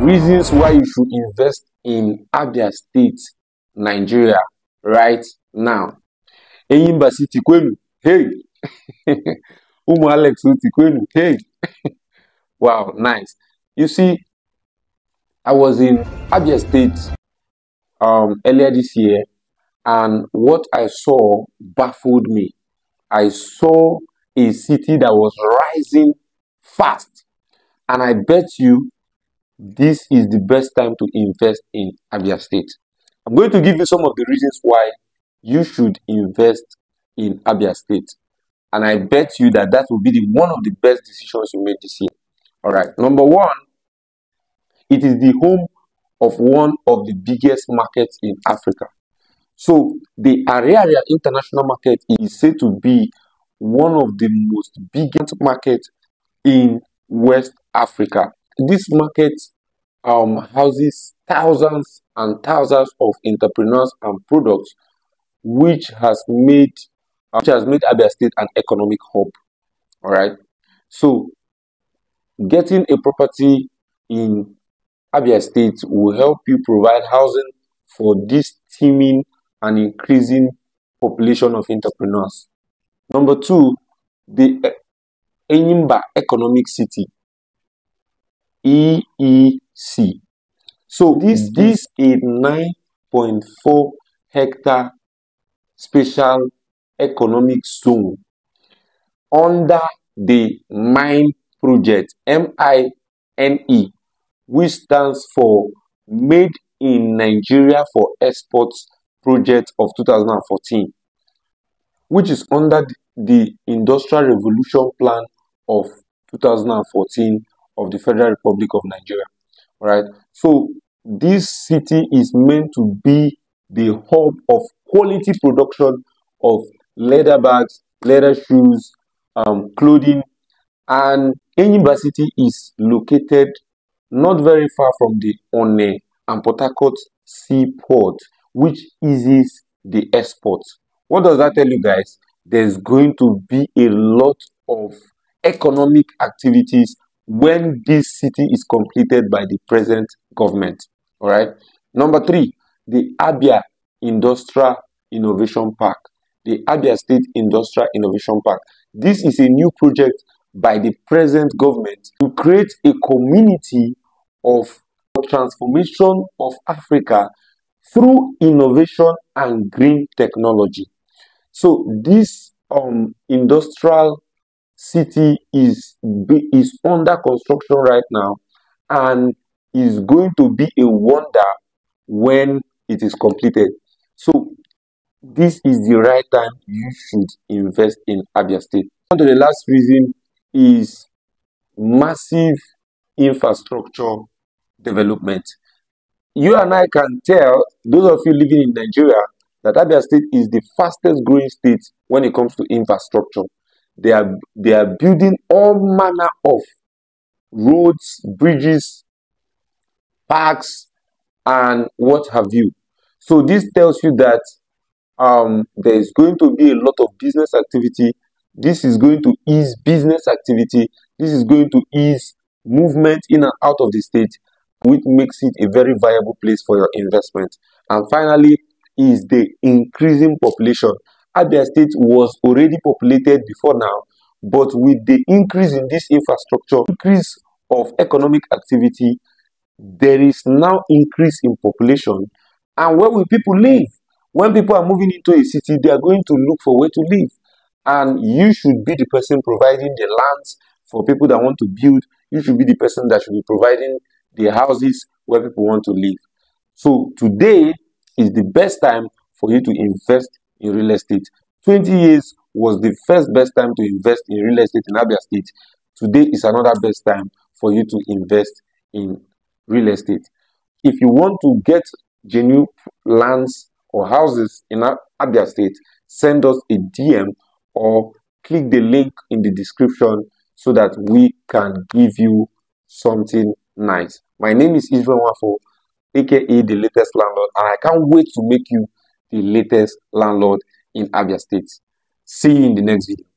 reasons why you should invest in Abia State, Nigeria, right now. Enyimba City kwenu, hey! Umu Alex Otti kwenu, hey! wow, nice. You see, I was in Abia State um, earlier this year, and what I saw baffled me. I saw a city that was rising fast, and I bet you this is the best time to invest in Abia State. I'm going to give you some of the reasons why you should invest in Abia State. And I bet you that that will be the, one of the best decisions you made this year. All right. Number one, it is the home of one of the biggest markets in Africa. So the Ariaria International Market is said to be one of the most biggest markets in West Africa. This market um, houses thousands and thousands of entrepreneurs and products, which has made uh, which has made Abia State an economic hub. All right. So, getting a property in Abia State will help you provide housing for this teeming and increasing population of entrepreneurs. Number two, the Enyimba Economic City, EEC. So this mm-hmm. is a 9.4 hectare special economic zone under the MINE project, M-I-N-E, which stands for Made in Nigeria for Exports project of 2014, which is under the Industrial Revolution Plan of 2014 of the Federal Republic of Nigeria. Right? So this city is meant to be the hub of quality production of leather bags, leather shoes, um, clothing, and City is located not very far from the Onne and Port Harcourt seaport, which eases the export. What does that tell you guys? There's going to be a lot of economic activities when this city is completed by the present government. All right. Number three, the Abia Industrial Innovation Park. The Abia State Industrial Innovation Park. This is a new project by the present government to create a community of transformation of Africa through innovation and green technology. So this um, industrial city is is under construction right now and is going to be a wonder when it is completed. So this is the right time you should invest in Abia State. And the last reason is massive infrastructure development. You and I can tell, those of you living in Nigeria, that Abia State is the fastest growing state when it comes to infrastructure. They are, they are building all manner of roads, bridges, parks, and what have you. So this tells you that um, there is going to be a lot of business activity. This is going to ease business activity. This is going to ease movement in and out of the state, which makes it a very viable place for your investment. And finally, is the increasing population. Abia State was already populated before now, but with the increase in this infrastructure, increase of economic activity, there is now increase in population. And where will people live? When people are moving into a city, they are going to look for where to live. And you should be the person providing the lands for people that want to build. You should be the person that should be providing the houses where people want to live. So today, is the best time for you to invest in real estate. 20 years was the first best time to invest in real estate in Abia State. Today is another best time for you to invest in real estate. If you want to get genuine lands or houses in Abia State, send us a DM or click the link in the description so that we can give you something nice. My name is Israel Nwafor aka the latest landlord, and I can't wait to make you the latest landlord in Abia State. See you in the next video.